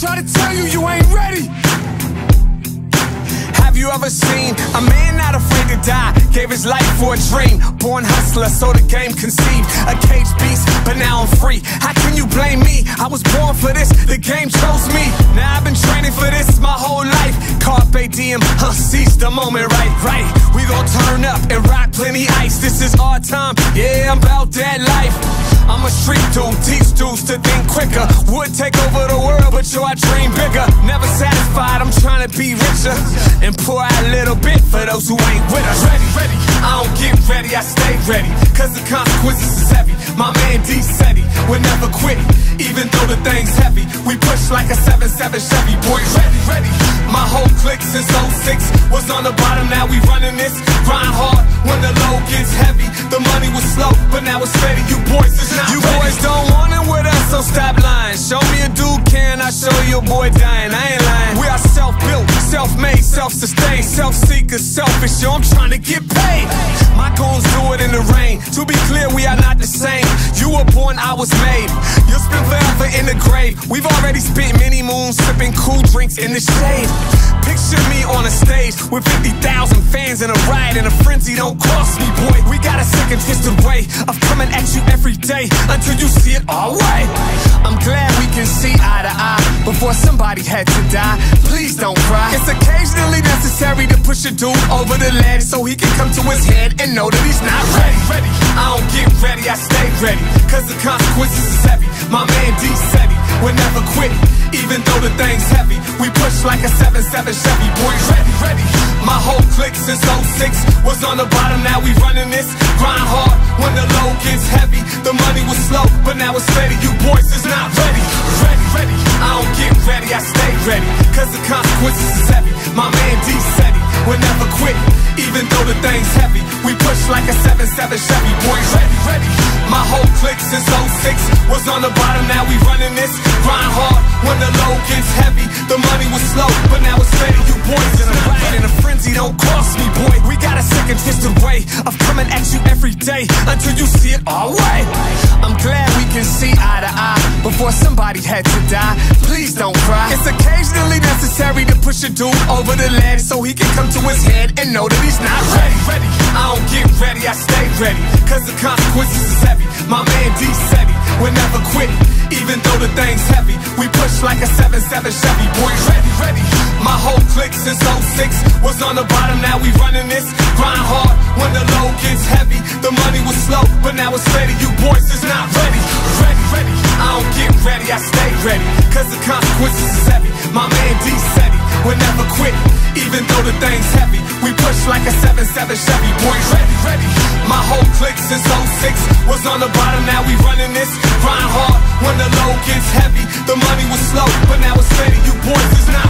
try to tell you you ain't ready. Have you ever seen a man not afraid to die? Gave his life for a dream. Born hustler, so the game conceived. A cage beast, but now I'm free. How can you blame me? I was born for this, the game chose me. Now I've been training for this my whole life. Carpe diem, huh, seize the moment, right, right. We gon' turn up and rock plenty ice. This is our time, yeah a street dude, teach dudes to think quicker. Would take over the world, but yo, I dream bigger. Never satisfied, I'm trying to be richer. And pour out a little bit for those who ain't with us. Ready, ready. I don't get ready, I stay ready. Cause the consequences is heavy. My man D said he would never quit. Even though the thing's heavy, we push like a 7-7 Chevy. Boy, ready, ready. My whole clique since 06 was on the bottom, now we running this. Grind hard when the load gets heavy. The slow, but now it's steady. You boys is not You ready. boys don't want it with us, so stop lying. Show me a dude can, I show you a boy dying. I ain't lying. We are self-built, self-made, self-sustained, self-seekers, selfish. Yo, I'm trying to get paid. My goons do it in the rain. To be clear, we are not the same. You were born, I was made. You'll spend forever in the grave. We've already spent many moons sipping cool drinks in the shade. Picture me on a stage with 50,000 fans in a riot and a frenzy. Don't cross me, boy. We got a second twisted way of coming at you every day until you see it all right. I'm glad we can see eye to eye before somebody had to die. Please don't cry. It's occasionally necessary to push a dude over the ledge so he can come to his head and know that he's not ready. ready. Ready. Cause the consequences is heavy. My man D said would never quit. Even though the thing's heavy, we push like a 7-7 Chevy. Boys ready, ready. My whole clique since 06 was on the bottom, now we running this. Grind hard when the load gets heavy. The money was slow, but now it's steady. You boys is not ready. Ready, ready. I don't get ready, I stay ready. Cause the consequences is heavy. My man D said would never quit. Even though the thing's we push like a 7-7 Chevy. Boys ready, ready. My whole clique since 06 was on the bottom, now we running this. Grind hard when the load gets heavy. The money was slow, but now it's steady. You boys is not ready. In a frenzy, don't cross me, boy. We got a second twisted way of coming at you every day until you see it all right. Before somebody had to die. Please don't cry. It's occasionally necessary to push a dude over the ledge so he can come to his head and know that he's not ready. ready. I don't get ready, I stay ready. Cause the consequences is heavy. My man D said he would never quit. Even though the thing's heavy, we push like a 7-7 Chevy. Boys ready, ready. My whole clique since 06 was on the bottom, now we running this. Grind hard when the load gets heavy. The money was slow, but now it's steady. You boys is not. Ready, ready. Cause the consequences is heavy. My man D said would never quit. Even though the thing's heavy, we push like a 7-7 Chevy. Boys ready, ready. My whole clique since 06 was on the bottom, now we running this. Grind hard when the load gets heavy. The money was slow, but now it's steady. You boys is not.